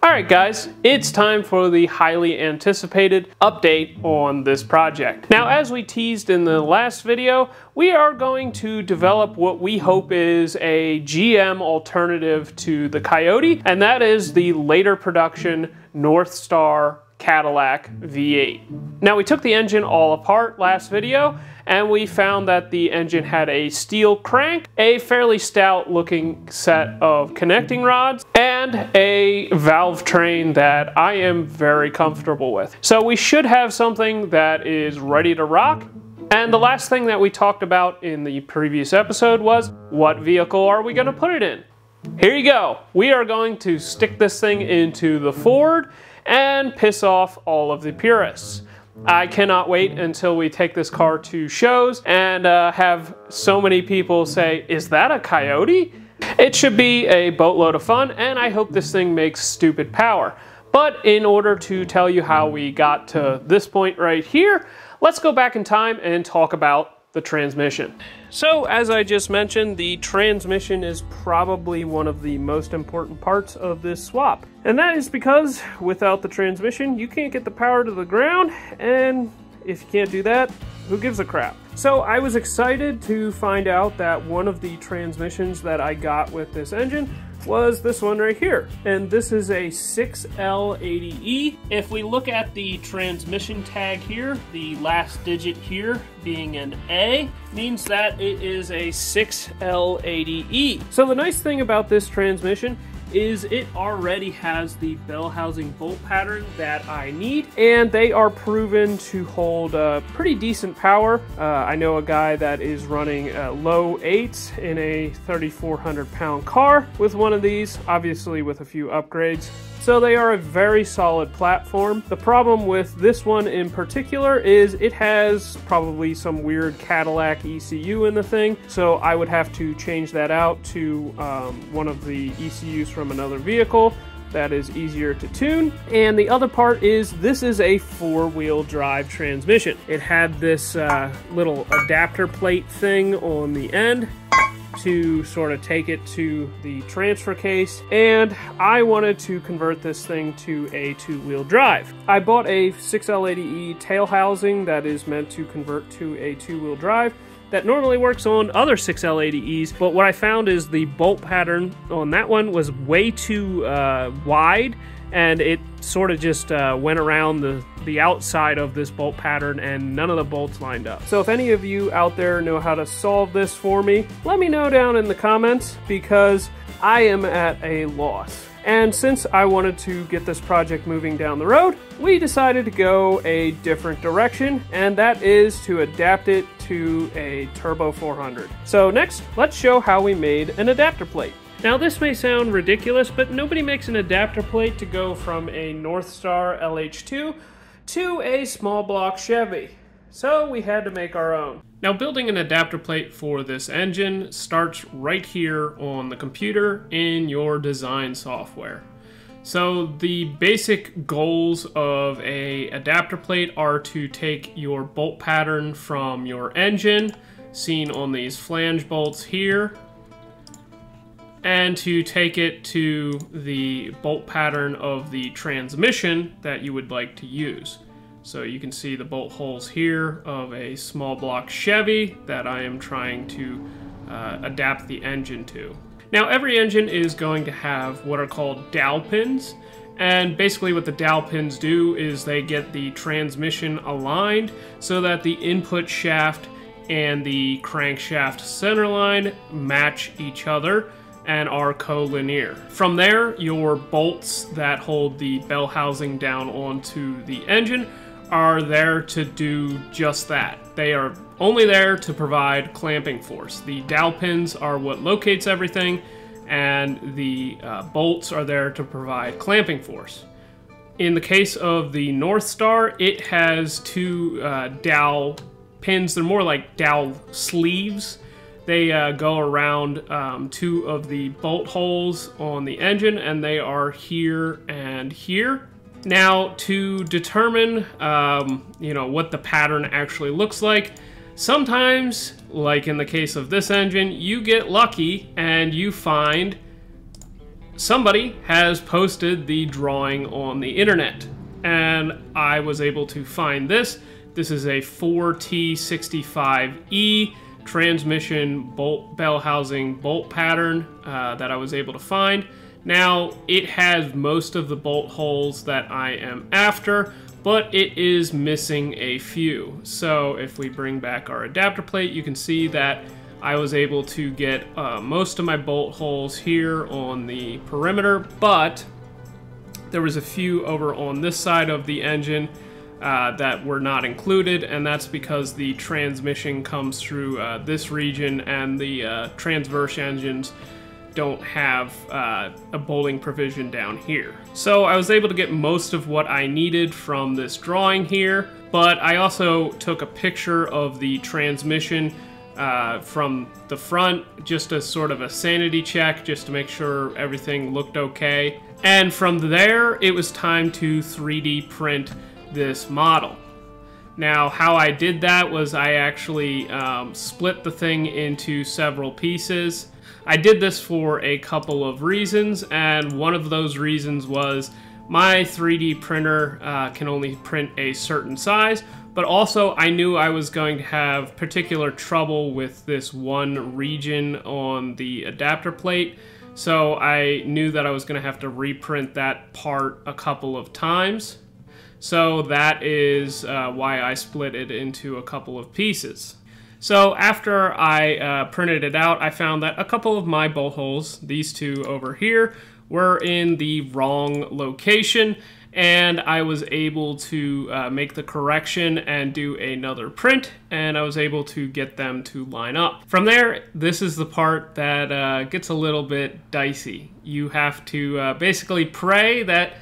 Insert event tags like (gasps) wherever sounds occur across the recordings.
Alright guys, it's time for the highly anticipated update on this project. Now as we teased in the last video, we are going to develop what we hope is a GM alternative to the Coyote, and that is the later production Northstar Cadillac V8. Now we took the engine all apart last video and we found that the engine had a steel crank, a fairly stout looking set of connecting rods, and a valve train that I am very comfortable with. So we should have something that is ready to rock and the last thing that we talked about in the previous episode was what vehicle are we going to put it in? Here you go. We are going to stick this thing into the Ford and piss off all of the purists. I cannot wait until we take this car to shows and uh, have so many people say, is that a Coyote? It should be a boatload of fun and I hope this thing makes stupid power. But in order to tell you how we got to this point right here, let's go back in time and talk about the transmission. So, as I just mentioned, the transmission is probably one of the most important parts of this swap. And that is because without the transmission, you can't get the power to the ground, and if you can't do that, who gives a crap? So I was excited to find out that one of the transmissions that I got with this engine was this one right here. And this is a 6L80E. If we look at the transmission tag here, the last digit here being an A, means that it is a 6L80E. So the nice thing about this transmission is it already has the bell housing bolt pattern that I need and they are proven to hold uh, pretty decent power. Uh, I know a guy that is running uh, low 8s in a 3400 pound car with one of these, obviously with a few upgrades. So they are a very solid platform. The problem with this one in particular is it has probably some weird Cadillac ECU in the thing, so I would have to change that out to um, one of the ECUs from another vehicle that is easier to tune. And the other part is this is a four-wheel drive transmission. It had this uh, little adapter plate thing on the end to sort of take it to the transfer case and I wanted to convert this thing to a two-wheel drive. I bought a 6L80E tail housing that is meant to convert to a two-wheel drive that normally works on other 6L80Es, but what I found is the bolt pattern on that one was way too uh, wide and it sort of just uh, went around the, the outside of this bolt pattern and none of the bolts lined up. So if any of you out there know how to solve this for me, let me know down in the comments because I am at a loss. And since I wanted to get this project moving down the road, we decided to go a different direction, and that is to adapt it to a Turbo 400. So next, let's show how we made an adapter plate. Now this may sound ridiculous, but nobody makes an adapter plate to go from a Northstar LH2 to a small block Chevy. So we had to make our own. Now building an adapter plate for this engine starts right here on the computer in your design software. So the basic goals of a adapter plate are to take your bolt pattern from your engine, seen on these flange bolts here, and to take it to the bolt pattern of the transmission that you would like to use. So you can see the bolt holes here of a small block Chevy that I am trying to uh, adapt the engine to. Now every engine is going to have what are called dowel pins and basically what the dowel pins do is they get the transmission aligned so that the input shaft and the crankshaft centerline match each other and are collinear. From there, your bolts that hold the bell housing down onto the engine are there to do just that. They are only there to provide clamping force. The dowel pins are what locates everything, and the uh, bolts are there to provide clamping force. In the case of the Northstar, it has two uh, dowel pins. They're more like dowel sleeves they uh, go around um, two of the bolt holes on the engine and they are here and here. Now to determine um, you know what the pattern actually looks like, sometimes, like in the case of this engine, you get lucky and you find somebody has posted the drawing on the internet, and I was able to find this. This is a 4T65E transmission bolt bell housing bolt pattern uh, that I was able to find. Now, it has most of the bolt holes that I am after, but it is missing a few. So if we bring back our adapter plate, you can see that I was able to get uh, most of my bolt holes here on the perimeter, but there was a few over on this side of the engine uh, that were not included, and that's because the transmission comes through uh, this region and the uh, transverse engines don't have uh, a bolting provision down here. So I was able to get most of what I needed from this drawing here, but I also took a picture of the transmission uh, from the front, just as sort of a sanity check, just to make sure everything looked okay. And from there, it was time to 3D print this model. Now, how I did that was I actually um, split the thing into several pieces. I did this for a couple of reasons, and one of those reasons was my 3D printer uh, can only print a certain size, but also I knew I was going to have particular trouble with this one region on the adapter plate. So I knew that I was going to have to reprint that part a couple of times. So that is uh, why I split it into a couple of pieces. So after I uh, printed it out, I found that a couple of my bolt holes, these two over here, were in the wrong location and I was able to uh, make the correction and do another print and I was able to get them to line up. From there, this is the part that uh, gets a little bit dicey. You have to uh, basically pray that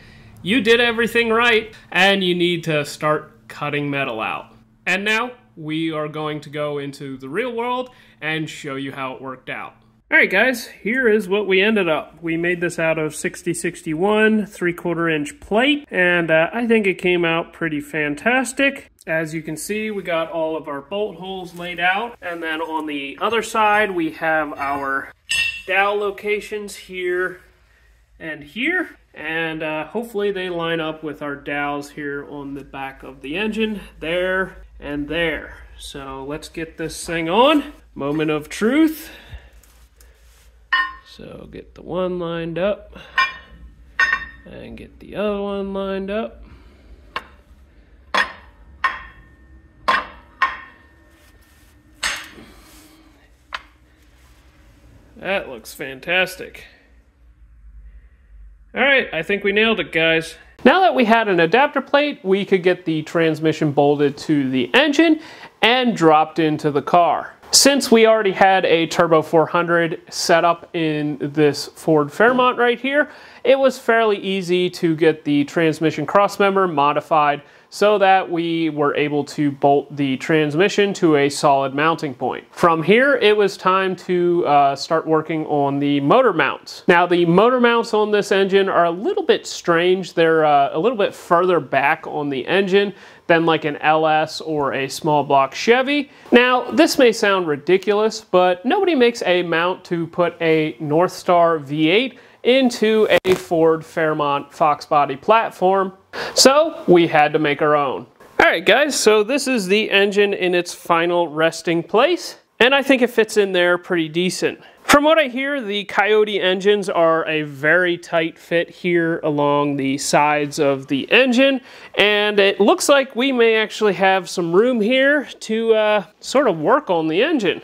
you did everything right and you need to start cutting metal out. And now we are going to go into the real world and show you how it worked out. Alright guys, here is what we ended up. We made this out of 6061 3 quarter inch plate and uh, I think it came out pretty fantastic. As you can see, we got all of our bolt holes laid out and then on the other side we have our dowel locations here and here and uh, hopefully they line up with our dowels here on the back of the engine there and there. So let's get this thing on. Moment of truth. So get the one lined up and get the other one lined up. That looks fantastic. All right, I think we nailed it, guys. Now that we had an adapter plate, we could get the transmission bolted to the engine and dropped into the car. Since we already had a Turbo 400 set up in this Ford Fairmont right here, it was fairly easy to get the transmission crossmember modified so that we were able to bolt the transmission to a solid mounting point. From here, it was time to uh, start working on the motor mounts. Now, the motor mounts on this engine are a little bit strange. They're uh, a little bit further back on the engine than like an LS or a small block Chevy. Now, this may sound ridiculous, but nobody makes a mount to put a Northstar V8 into a Ford Fairmont Fox body platform, so we had to make our own. Alright guys, so this is the engine in its final resting place, and I think it fits in there pretty decent. From what I hear, the Coyote engines are a very tight fit here along the sides of the engine, and it looks like we may actually have some room here to uh, sort of work on the engine.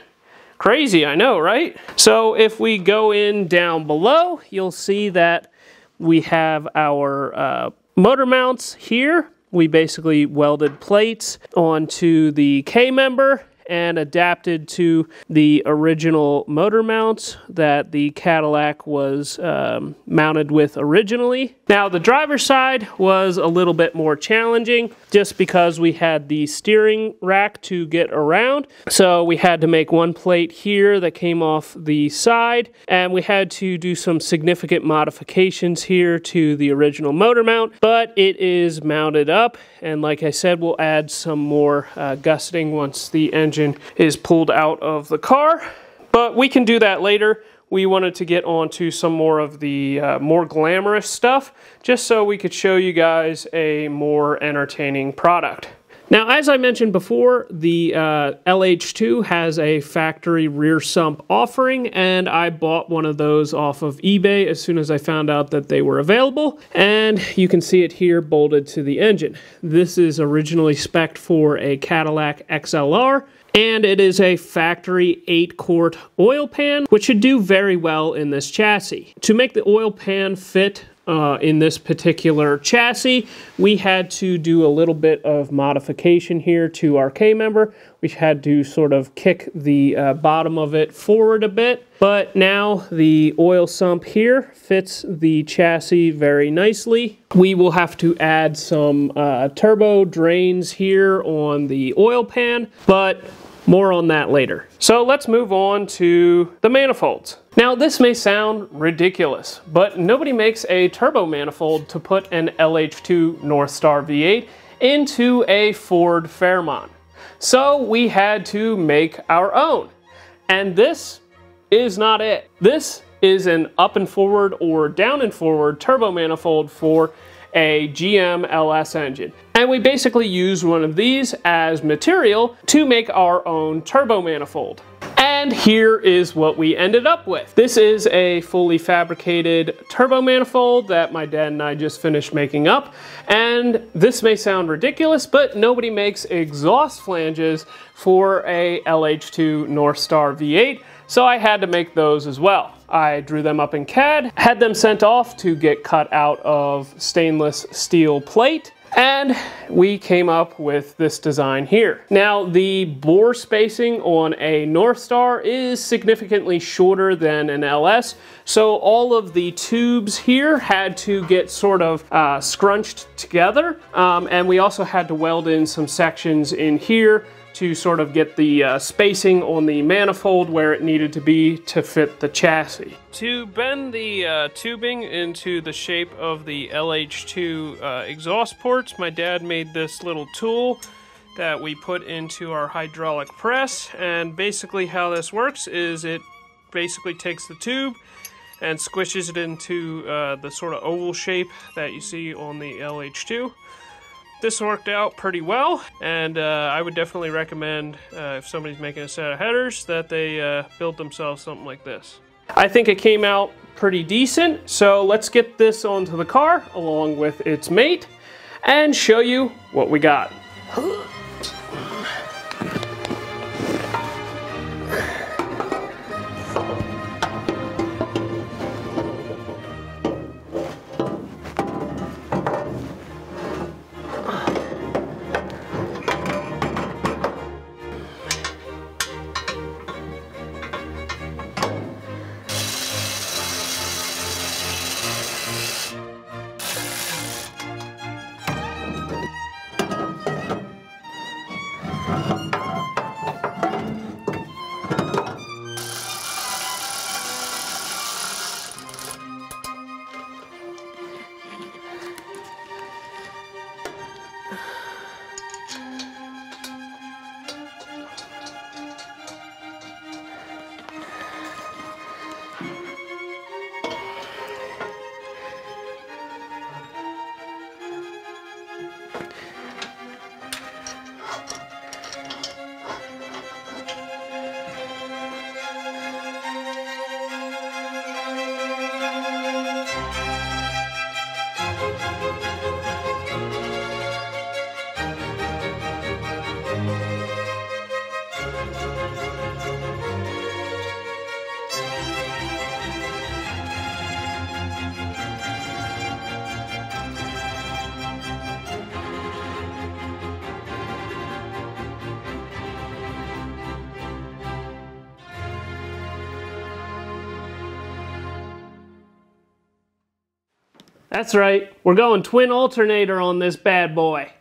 Crazy, I know, right? So if we go in down below, you'll see that we have our uh, motor mounts here. We basically welded plates onto the K-member and adapted to the original motor mounts that the Cadillac was um, mounted with originally. Now the driver's side was a little bit more challenging just because we had the steering rack to get around. So we had to make one plate here that came off the side and we had to do some significant modifications here to the original motor mount, but it is mounted up and like I said, we'll add some more uh, gusseting once the engine is pulled out of the car. But we can do that later we wanted to get onto some more of the uh, more glamorous stuff, just so we could show you guys a more entertaining product. Now, as I mentioned before, the uh, LH2 has a factory rear sump offering, and I bought one of those off of eBay as soon as I found out that they were available. And you can see it here bolted to the engine. This is originally spec'd for a Cadillac XLR, and it is a factory 8 quart oil pan, which should do very well in this chassis. To make the oil pan fit uh, in this particular chassis, we had to do a little bit of modification here to our K-member. We had to sort of kick the uh, bottom of it forward a bit, but now the oil sump here fits the chassis very nicely. We will have to add some uh, turbo drains here on the oil pan, but more on that later. So let's move on to the manifolds. Now this may sound ridiculous, but nobody makes a turbo manifold to put an LH2 Northstar V8 into a Ford Fairmont. So we had to make our own. And this is not it. This is an up and forward or down and forward turbo manifold for a GM LS engine. And we basically used one of these as material to make our own turbo manifold. And here is what we ended up with. This is a fully fabricated turbo manifold that my dad and I just finished making up. And this may sound ridiculous, but nobody makes exhaust flanges for a LH2 Northstar V8. So I had to make those as well. I drew them up in CAD, had them sent off to get cut out of stainless steel plate, and we came up with this design here. Now the bore spacing on a Northstar is significantly shorter than an LS, so all of the tubes here had to get sort of uh, scrunched together, um, and we also had to weld in some sections in here to sort of get the uh, spacing on the manifold where it needed to be to fit the chassis. To bend the uh, tubing into the shape of the LH2 uh, exhaust ports, my dad made this little tool that we put into our hydraulic press and basically how this works is it basically takes the tube and squishes it into uh, the sort of oval shape that you see on the LH2 this worked out pretty well, and uh, I would definitely recommend uh, if somebody's making a set of headers that they uh, build themselves something like this. I think it came out pretty decent, so let's get this onto the car along with its mate and show you what we got. (gasps) (gasps) (gasps) That's right, we're going twin alternator on this bad boy.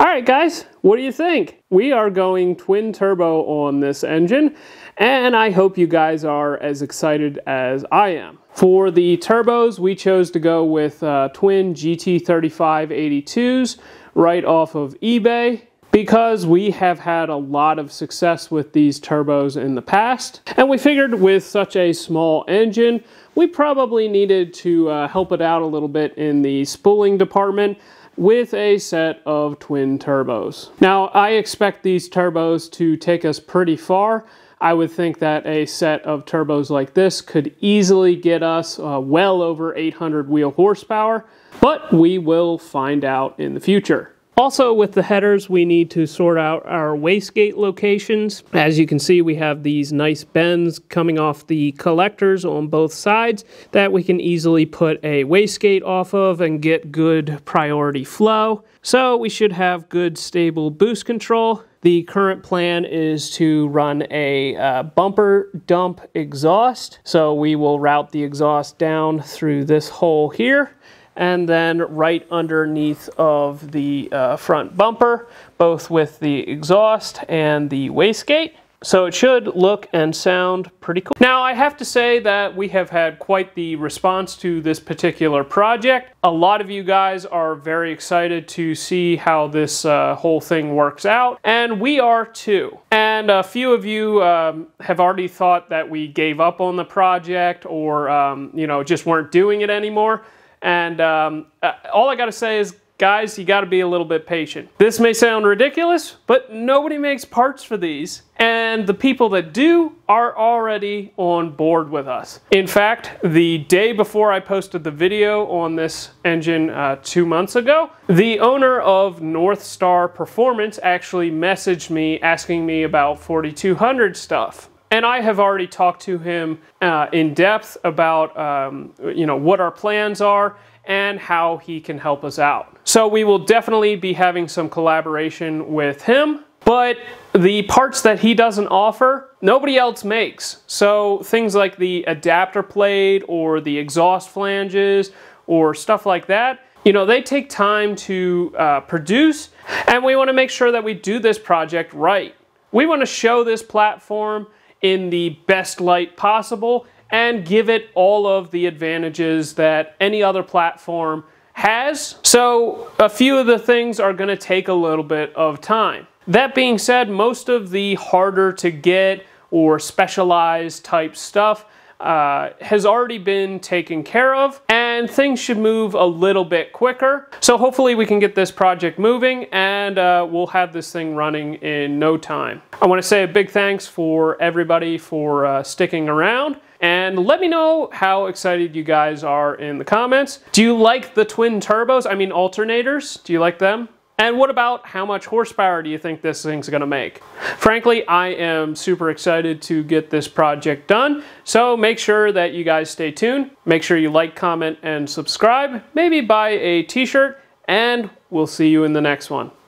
All right, guys, what do you think? We are going twin turbo on this engine, and I hope you guys are as excited as I am. For the turbos, we chose to go with uh, twin GT3582s right off of eBay because we have had a lot of success with these turbos in the past. And we figured with such a small engine, we probably needed to uh, help it out a little bit in the spooling department with a set of twin turbos. Now, I expect these turbos to take us pretty far. I would think that a set of turbos like this could easily get us uh, well over 800 wheel horsepower, but we will find out in the future. Also with the headers, we need to sort out our wastegate locations. As you can see, we have these nice bends coming off the collectors on both sides that we can easily put a wastegate off of and get good priority flow. So we should have good stable boost control. The current plan is to run a uh, bumper dump exhaust. So we will route the exhaust down through this hole here and then right underneath of the uh, front bumper, both with the exhaust and the wastegate. So it should look and sound pretty cool. Now I have to say that we have had quite the response to this particular project. A lot of you guys are very excited to see how this uh, whole thing works out, and we are too. And a few of you um, have already thought that we gave up on the project or um, you know just weren't doing it anymore. And um, uh, all I got to say is, guys, you got to be a little bit patient. This may sound ridiculous, but nobody makes parts for these. And the people that do are already on board with us. In fact, the day before I posted the video on this engine uh, two months ago, the owner of Northstar Performance actually messaged me asking me about 4200 stuff and I have already talked to him uh, in depth about um, you know what our plans are and how he can help us out. So we will definitely be having some collaboration with him. But the parts that he doesn't offer, nobody else makes. So things like the adapter plate or the exhaust flanges or stuff like that, you know, they take time to uh, produce and we want to make sure that we do this project right. We want to show this platform in the best light possible and give it all of the advantages that any other platform has. So a few of the things are going to take a little bit of time. That being said, most of the harder to get or specialized type stuff uh, has already been taken care of and things should move a little bit quicker. So hopefully we can get this project moving and uh, we'll have this thing running in no time. I want to say a big thanks for everybody for uh, sticking around. And let me know how excited you guys are in the comments. Do you like the twin turbos? I mean alternators? Do you like them? And what about how much horsepower do you think this thing's gonna make? Frankly, I am super excited to get this project done. So make sure that you guys stay tuned. Make sure you like, comment, and subscribe. Maybe buy a t-shirt, and we'll see you in the next one.